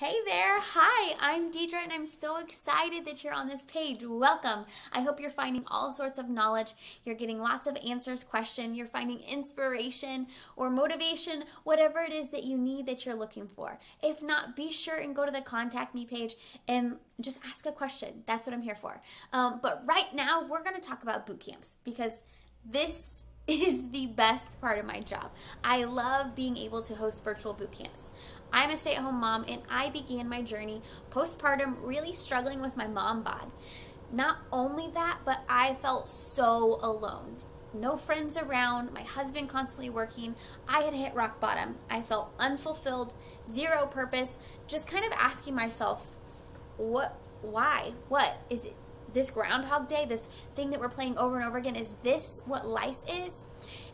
Hey there. Hi, I'm Deidra and I'm so excited that you're on this page. Welcome. I hope you're finding all sorts of knowledge. You're getting lots of answers, question, you're finding inspiration or motivation, whatever it is that you need that you're looking for. If not, be sure and go to the contact me page and just ask a question. That's what I'm here for. Um, but right now, we're going to talk about boot camps because this is the best part of my job. I love being able to host virtual boot camps. I'm a stay at home mom and I began my journey postpartum really struggling with my mom bod. Not only that, but I felt so alone. No friends around, my husband constantly working. I had hit rock bottom. I felt unfulfilled, zero purpose, just kind of asking myself, what, why, what? Is it this Groundhog Day, this thing that we're playing over and over again? Is this what life is?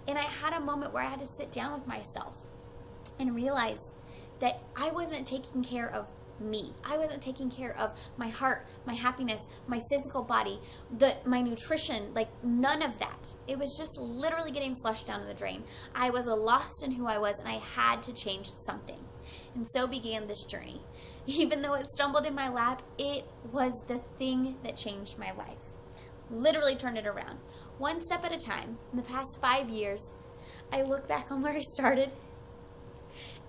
And I had a moment where I had to sit down with myself and realize that I wasn't taking care of me. I wasn't taking care of my heart, my happiness, my physical body, the my nutrition, like none of that. It was just literally getting flushed down the drain. I was lost in who I was and I had to change something. And so began this journey. Even though it stumbled in my lap, it was the thing that changed my life. Literally turned it around. One step at a time. In the past 5 years, I look back on where I started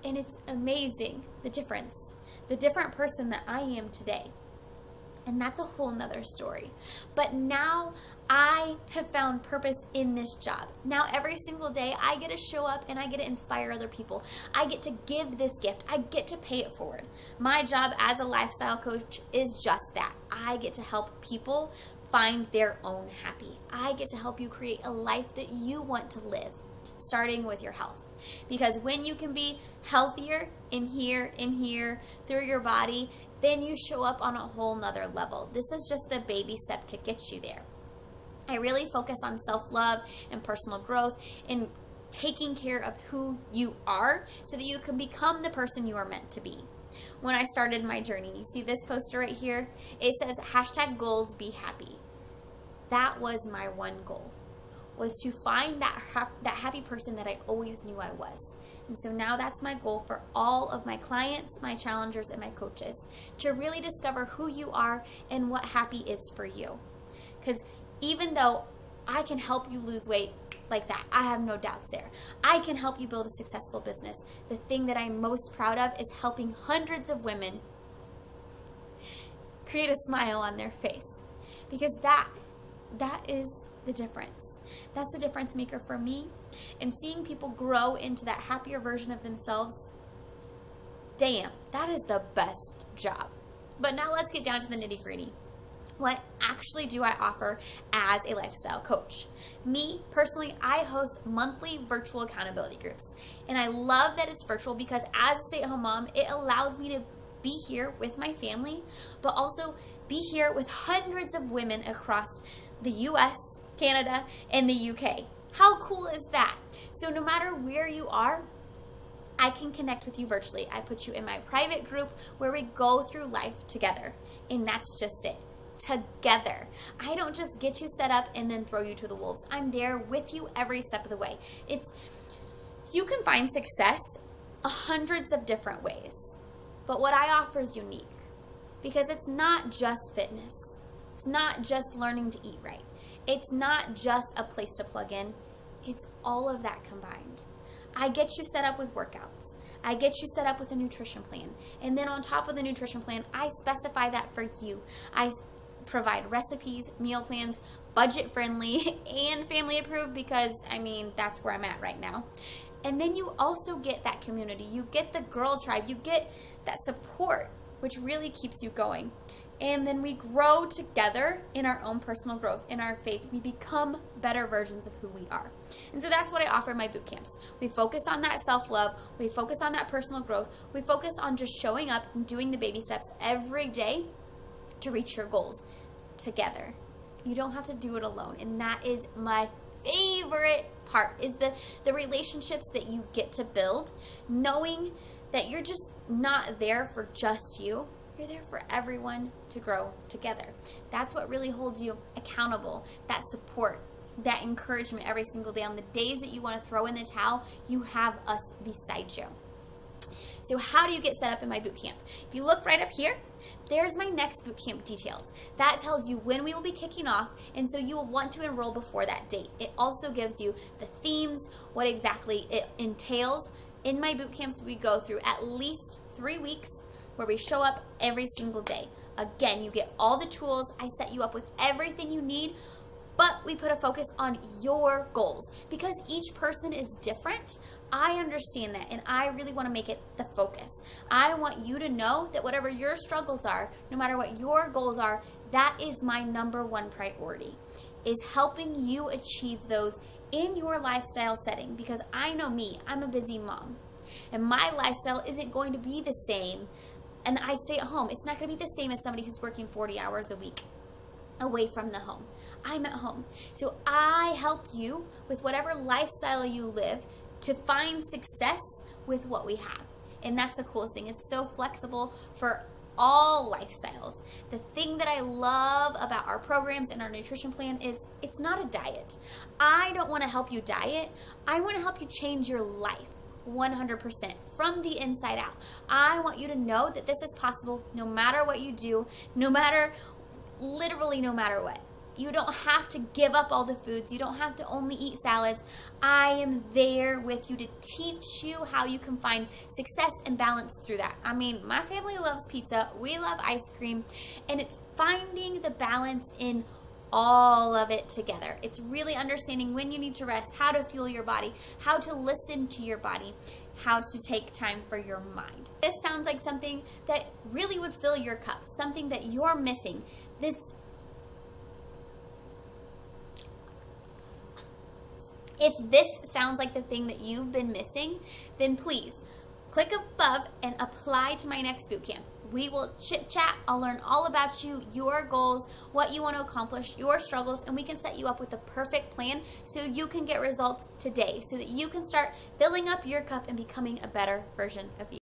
and it's amazing the difference, the different person that I am today. And that's a whole nother story. But now I have found purpose in this job. Now, every single day, I get to show up and I get to inspire other people. I get to give this gift, I get to pay it forward. My job as a lifestyle coach is just that. I get to help people find their own happy. I get to help you create a life that you want to live, starting with your health. Because when you can be healthier in here, in here, through your body, then you show up on a whole nother level. This is just the baby step to get you there. I really focus on self love and personal growth and taking care of who you are so that you can become the person you are meant to be. When I started my journey, you see this poster right here? It says hashtag goals be happy. That was my one goal was to find that ha- that happy person that I always knew I was. And so now that's my goal for all of my clients, my challengers, and my coaches to really discover who you are and what happy is for you. Because even though I can help you lose weight like that, I have no doubts there. I can help you build a successful business. The thing that I'm most proud of is helping hundreds of women create a smile on their face. Because that that is the difference. That's the difference maker for me. And seeing people grow into that happier version of themselves, damn, that is the best job. But now let's get down to the nitty gritty. What actually do I offer as a lifestyle coach? Me, personally, I host monthly virtual accountability groups. And I love that it's virtual because as a stay at home mom, it allows me to be here with my family, but also be here with hundreds of women across the US, Canada, and the UK. How cool is that? So no matter where you are, I can connect with you virtually. I put you in my private group where we go through life together. And that's just it. Together. I don't just get you set up and then throw you to the wolves. I'm there with you every step of the way. It's you can find success hundreds of different ways. But what I offer is unique because it's not just fitness. It's not just learning to eat right. It's not just a place to plug in, it's all of that combined. I get you set up with workouts. I get you set up with a nutrition plan. And then on top of the nutrition plan, I specify that for you. I provide recipes, meal plans, budget friendly, and family approved because, I mean, that's where I'm at right now. And then you also get that community. You get the girl tribe. You get that support, which really keeps you going. And then we grow together in our own personal growth, in our faith. We become better versions of who we are. And so that's what I offer in my boot camps. We focus on that self love, we focus on that personal growth, we focus on just showing up and doing the baby steps every day to reach your goals together. You don't have to do it alone. And that is my favorite part is the the relationships that you get to build knowing that you're just not there for just you you're there for everyone to grow together. That's what really holds you accountable, that support, that encouragement every single day. On the days that you want to throw in the towel, you have us beside you. So how do you get set up in my boot camp? If you look right up here, there's my next boot camp details. That tells you when we will be kicking off, and so you will want to enroll before that date. It also gives you the themes, what exactly it entails. In my boot camps, we go through at least three weeks where we show up every single day. Again, you get all the tools. I set you up with everything you need, but we put a focus on your goals because each person is different. I understand that and I really want to make it the focus. I want you to know that whatever your struggles are, no matter what your goals are, that is my number one priority is helping you achieve those in your lifestyle setting because I know me, I'm a busy mom. And my lifestyle isn't going to be the same and I stay at home. It's not going to be the same as somebody who's working 40 hours a week away from the home. I'm at home. So I help you with whatever lifestyle you live to find success with what we have. And that's the coolest thing. It's so flexible for all lifestyles. The thing that I love about our programs and our nutrition plan is it's not a diet. I don't want to help you diet. I want to help you change your life. 100% from the inside out. I want you to know that this is possible no matter what you do, no matter, literally, no matter what. You don't have to give up all the foods. You don't have to only eat salads. I am there with you to teach you how you can find success and balance through that. I mean, my family loves pizza. We love ice cream. And it's finding the balance in all of it together. It's really understanding when you need to rest, how to fuel your body, how to listen to your body, how to take time for your mind. This sounds like something that really would fill your cup, something that you're missing. This If this sounds like the thing that you've been missing, then please click above and apply to my next bootcamp. We will chit chat. I'll learn all about you, your goals, what you want to accomplish, your struggles, and we can set you up with the perfect plan so you can get results today so that you can start filling up your cup and becoming a better version of you.